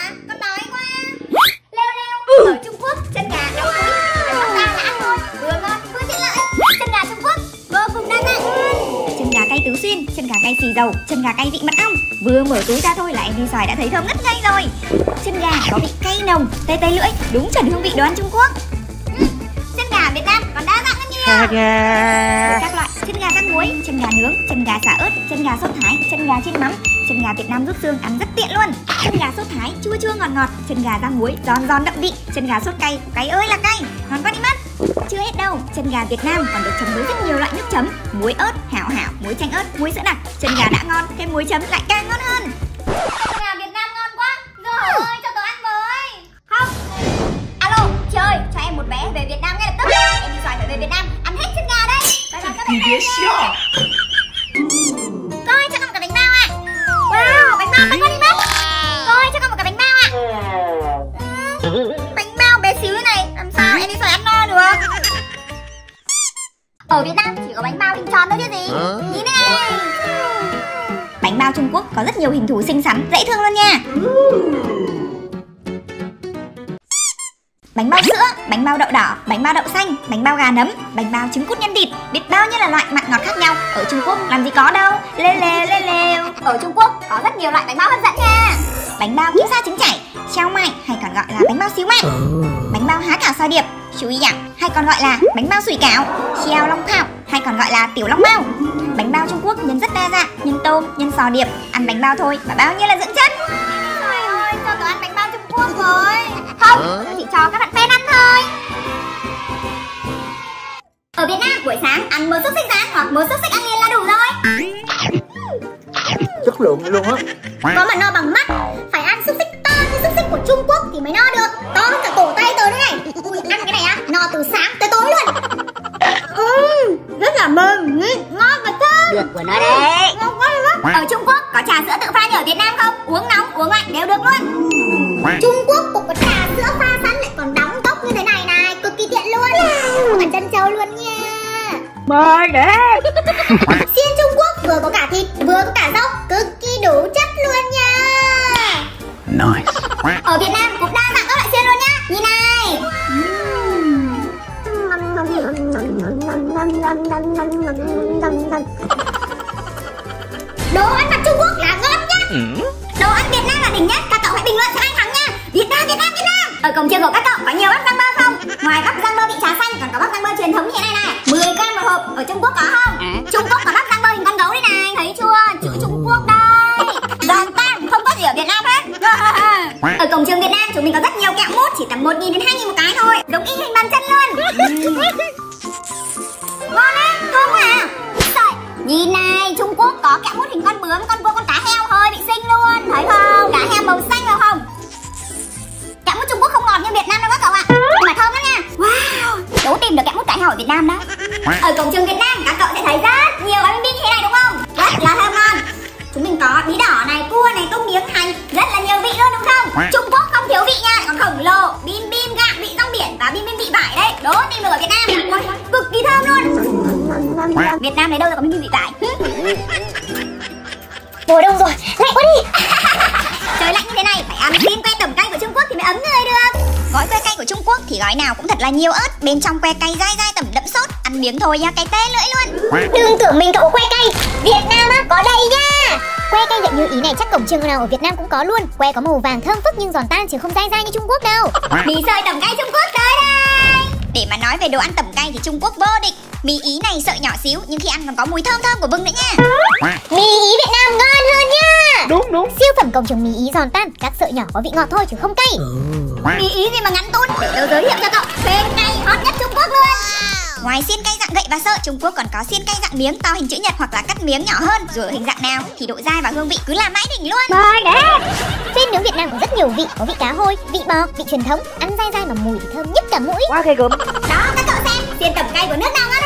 à? Con đói quá. Leo leo. Ở Trung Quốc chân gà cuối. Chúng ta là ăn thôi. Vừa ngon vừa tiện lợi. Chân gà Trung Quốc vô cùng đa dạng. Chân gà cay tứ xuyên, chân gà cay xì dầu, chân gà cay vị mật ong. Vừa mở túi ra thôi là em đi xoài đã thấy thơm ngất ngây rồi. Chân gà có vị cay nồng, tê tê lưỡi, đúng chuẩn hương vị đồ ăn Trung Quốc. Chân gà Việt Nam còn đa dạng hơn nhiều. Các loại chân gà rang muối, chân gà nướng, chân gà xả ớt, chân gà sốt thái, chân gà chiên mắm, chân gà Việt Nam rút xương ăn rất tiện luôn. Chân gà sốt thái chua chua ngọt ngọt, chân gà rang muối giòn giòn đậm vị, chân gà sốt cay, cay ơi là cay, ngon quá đi mất. Chưa hết đâu, chân gà Việt Nam còn được chấm với rất nhiều loại nước chấm, muối ớt, hảo hảo, muối chanh ớt, muối sữa đặc. Chân gà đã ngon, thêm muối chấm lại càng ngon hơn. Chân gà Việt Nam ngon quá. Rồi ơi cho tớ ăn với. Không. Alo, chị ơi, cho em một vé về Việt Nam ngay lập tức. Em đi xoài phải về Việt Nam ăn hết chân gà đây. Bye bye các bạn. 你别笑。 Ở Việt Nam chỉ có bánh bao hình tròn thôi chứ gì. Nhìn đây. Bánh bao Trung Quốc có rất nhiều hình thù xinh xắn, dễ thương luôn nha. Bánh bao sữa, bánh bao đậu đỏ, bánh bao đậu xanh, bánh bao gà nấm, bánh bao trứng cút nhân thịt, biết bao nhiêu là loại mặn ngọt khác nhau. Ở Trung Quốc làm gì có đâu. Lê lê lê lêu. Ở Trung Quốc có rất nhiều loại bánh bao hấp dẫn nha. Bánh bao kim sa trứng chảy, trao mại hay còn gọi là bánh bao xíu mại. Bánh bao há cảo sao điệp, chú ý ạ, hay còn gọi là bánh bao sủi cảo, xiao long thảo hay còn gọi là tiểu long bao. Bánh bao Trung Quốc nhân rất đa dạng, nhân tôm, nhân sò điệp, ăn bánh bao thôi mà bao nhiêu là dưỡng chất. Trời ơi, cho tớ ăn bánh bao Trung Quốc với. Không, tớ chỉ cho các bạn fan ăn thôi. Ở Việt Nam buổi sáng ăn một xúc xích rán hoặc một xúc xích ăn liền là đủ rồi. chất lượng luôn á Có mà no bằng mắt, của nó đấy. Ngon quá. Ở Trung Quốc có trà sữa tự pha như ở Việt Nam không? Uống nóng, uống lạnh đều được luôn. Trung Quốc cũng có trà sữa pha sẵn lại còn đóng cốc như thế này này, cực kỳ tiện luôn. Ở chân châu luôn nha. Mời đấy. Xiên Trung Quốc vừa có cả thịt, vừa có cả rau, cực kỳ đủ chất luôn nha. nice Ở Việt Nam cũng đa dạng các loại xiên luôn nhá. Nhìn này. Đồ ăn vặt Trung Quốc là ngon nhất. Đồ ăn Việt Nam là đỉnh nhất. Các cậu hãy bình luận cho ai thắng nha. Việt Nam, Việt Nam, Việt Nam. Ở cổng trường của các cậu có nhiều bắp rang bơ không? Ngoài bắp rang bơ vị trà xanh còn có bắp rang bơ truyền thống như thế này này. 10 gram một hộp. Ở Trung Quốc có không? Trung Quốc có bắp rang bơ hình con gấu đây này. Thấy chưa? Chữ Trung Quốc đây. Giòn tan, không có gì ở Việt Nam hết. Ở cổng trường Việt Nam chúng mình có rất nhiều kẹo mút chỉ tầm 1 nghìn đến 2 nghìn một cái thôi. Giống y hình bàn chân luôn. Ở Việt Nam đó. Ở cổng trường Việt Nam các cậu sẽ thấy rất nhiều bánh bim như thế này đúng không? Rất là thơm ngon. Chúng mình có bí đỏ này, cua này, tôm miếng hành, rất là nhiều vị luôn đúng không? Trung Quốc không thiếu vị nha, còn khổng lồ, bim bim gạo vị rong biển và bim bim vị vải đấy. Đố tìm được ở Việt Nam. Cực kỳ thơm luôn. Việt Nam này đâu ra có bim bim vị vải? Mùa đông rồi, lạnh quá đi. Trời lạnh như thế này phải ăn xiên thì gói nào cũng thật là nhiều ớt, bên trong que cay dai dai tẩm đậm sốt, ăn miếng thôi nha, cay tê lưỡi luôn. Đừng tưởng mình cậu que cay. Việt Nam á, có đây nha. Que cay vậy như ý này chắc cổng trường nào ở Việt Nam cũng có luôn. Que có màu vàng thơm phức nhưng giòn tan chứ không dai dai như Trung Quốc đâu. Mì sợi tẩm cay Trung Quốc tới đây. Để mà nói về đồ ăn tẩm cay thì Trung Quốc vô địch. Mì ý này sợi nhỏ xíu nhưng khi ăn còn có mùi thơm thơm của vừng nữa nha. Mì ý Việt Nam ngon hơn nha đúng. Siêu phẩm cổng trường mì ý giòn tan Các sợi nhỏ có vị ngọt thôi chứ không cay. Mì ý gì mà ngắn tún Để tớ giới thiệu cho cậu. Phên cay hot nhất Trung Quốc luôn. Ngoài xiên cay dạng gậy và sợi, Trung Quốc còn có xiên cay dạng miếng to hình chữ nhật hoặc là cắt miếng nhỏ hơn. Dù ở hình dạng nào thì độ dai và hương vị cứ làm mãi đỉnh luôn. Rồi đấy Phên nướng Việt Nam có rất nhiều vị Có vị cá hôi, vị bò, vị truyền thống Ăn dai dai mà mùi thì thơm nhất cả mũi. Quá ghê gớm. Đó các cậu xem Xiên tẩm cay của nước nào